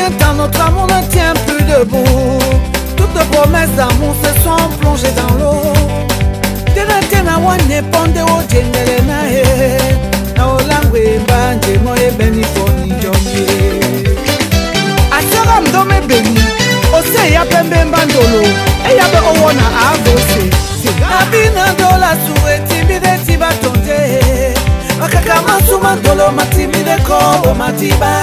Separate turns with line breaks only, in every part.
un temps notre amour ne tient plus debout. Toutes promesses d'amour se sont plongées dans l'eau. Tena tena wane ponde ojendele na ye Na olangwe mbanje moye beni foni jomye Asara mdome beni Ose ya pembe mbandolo Eya be owona avose Abina dola suwe timide tiba tonje Makaka masuma dolo matimide kobo matiba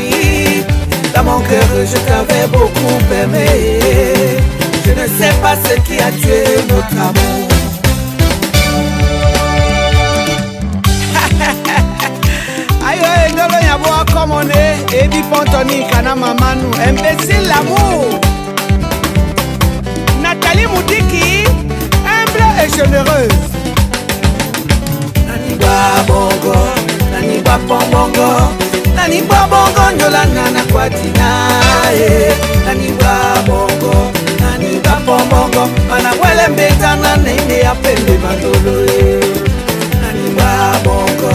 je t'avais beaucoup aimé. Je ne sais pas ce qui a tué notre amour. Ayo endolo ya boakomone ebi pontonika na mamanu imbécile l'amour. Nathalie moudiki humble et généreuse. Nani bwa bongo nani bwa pombongo naningwa bongo nyolanga na kwati na ye. Naningwa bongo naningwa mpo bongo. Bana wele mbetana ndenge ya pembe matolo ye. Naningwa bongo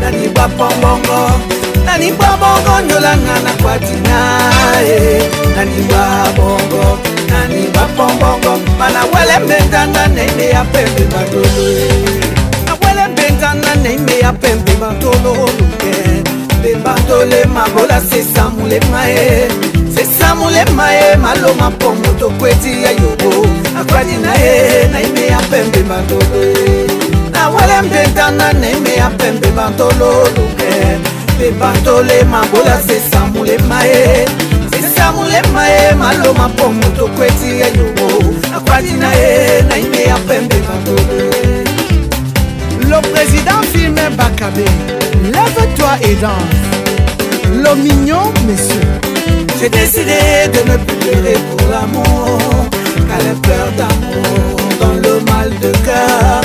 naningwa mpo bongo. Naningwa bongo nyolanga na kwati na ye. Naningwa bongo naningwa mpo bongo. Bana wele mbetana ndenge ya pembe matolo ye. tolema bola sesa molema ye sesa molema ye maloma mpo moto kweti ya yobo. Akwadi na ye naime ya pembe bandolo. Nawele mbetana naime ya pembe bandololuke mpe bandolema bola sesa molema ye sesa molema ye maloma mpo moto kweti ya yobo. Akwadi na ye naime ya pembe bandolo. Le président filme bakabe lève-toi et danse. Le mignon, monsieur. J'ai décidé de ne plus pleurer pour l'amour. Car les pleurs d'amour dans le mal de cœur.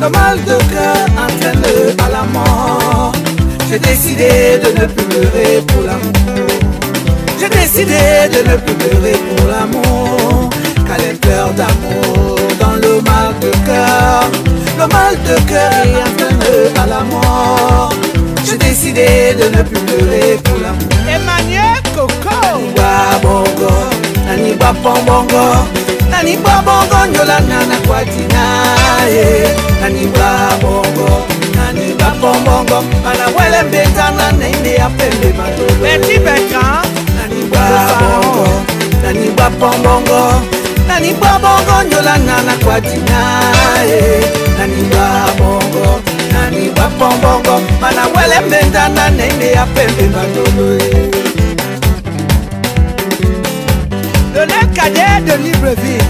Le mal de cœur entraîne à la mort. J'ai décidé de ne plus pleurer pour l'amour. J'ai décidé de ne plus pleurer pour l'amour. Car les pleurs d'amour dans le mal de cœur. Le mal de cœur entraîne à la mort. J'ai décidé de ne plus pleurer pour l'amour. Emmanuel Coco. Nani bongo, pombongo, nani bongo nyola nana kwatina ye. Bongo, nani pombongo, mana wele mbetana nende ya pembe matolo. Petit Becca. Nani bongo, nani pombongo, nani bongo nyola nana kwatina ye. Nani bapombongo mana wele mbendana nende ya pembe Le cadet de Libreville,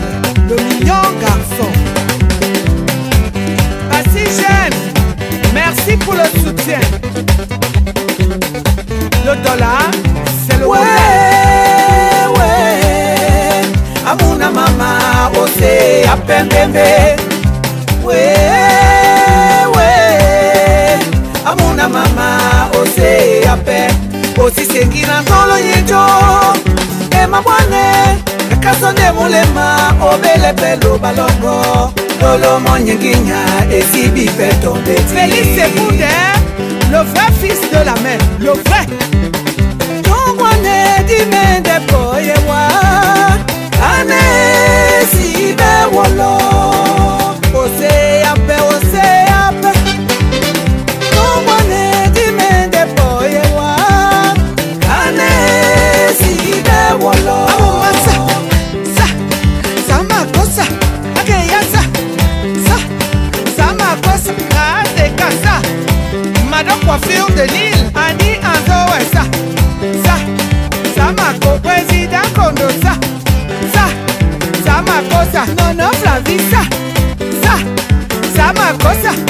le mignon garçon. Passy jeune, merci pour le soutien. Le dollar, c'est le ouais, ouais. Amuna mama, ose apembembe. na tolo yejo ema bwane ekaso nde molema obele mpe loba longo lolomo nyenginya esibi mpe tombeti
felice bunde eh, le vrai fils de la mer le vrai.
I feel the Ani
azowe sa Sa Sama ko presida kondo sa No no flavisa Sa Sama cosa